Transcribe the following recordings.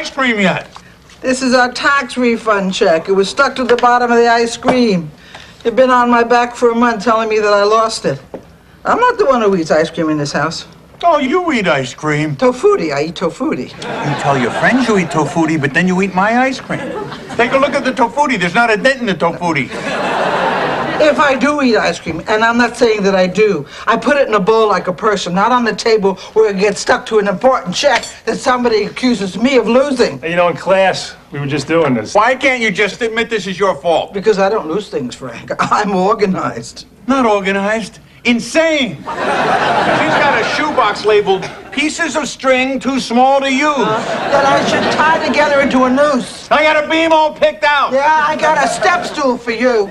ice cream yet. This is our tax refund check. It was stuck to the bottom of the ice cream. You've been on my back for a month telling me that I lost it. I'm not the one who eats ice cream in this house. Oh, you eat ice cream. Tofutti, I eat tofutti. You tell your friends you eat tofutti, but then you eat my ice cream. Take a look at the tofutti. There's not a dent in the tofutti. If I do eat ice cream, and I'm not saying that I do, I put it in a bowl like a person, not on the table where it gets stuck to an important check that somebody accuses me of losing. You know, in class, we were just doing this. Why can't you just admit this is your fault? Because I don't lose things, Frank. I'm organized. Not organized. Insane. She's got a shoebox labeled pieces of string too small to use. Uh, that I should tie together into a noose. I got a beam all picked out. Yeah, I got a step stool for you.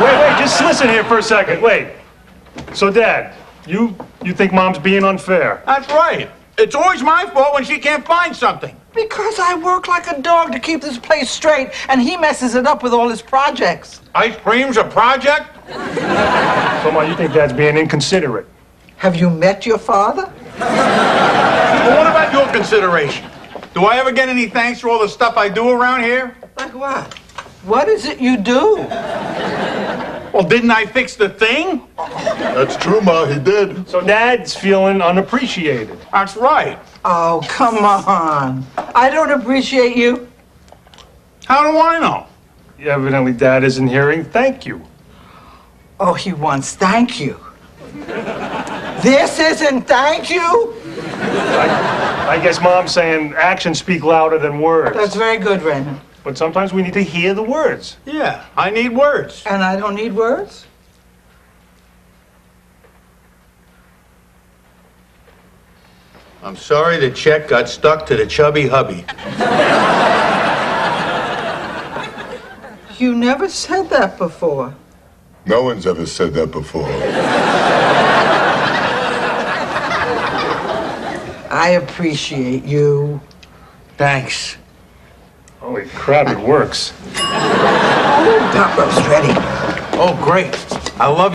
Wait, wait, just listen here for a second. Wait. So, Dad, you you think Mom's being unfair? That's right. It's always my fault when she can't find something. Because I work like a dog to keep this place straight, and he messes it up with all his projects. Ice cream's a project? So, Mom, you think Dad's being inconsiderate? Have you met your father? Well, what about your consideration? Do I ever get any thanks for all the stuff I do around here? Like what? What is it you do? Well, didn't I fix the thing? That's true, Ma, he did. So, Dad's feeling unappreciated. That's right. Oh, come on. I don't appreciate you. How do I know? Evidently, Dad isn't hearing thank you. Oh, he wants thank you. This isn't thank you? I guess Mom's saying actions speak louder than words. That's very good, Raymond. But sometimes we need to hear the words. Yeah, I need words. And I don't need words? I'm sorry the check got stuck to the chubby hubby. You never said that before. No one's ever said that before. I appreciate you. Thanks. Holy crap, it works. Pot roast ready. Oh, great. I love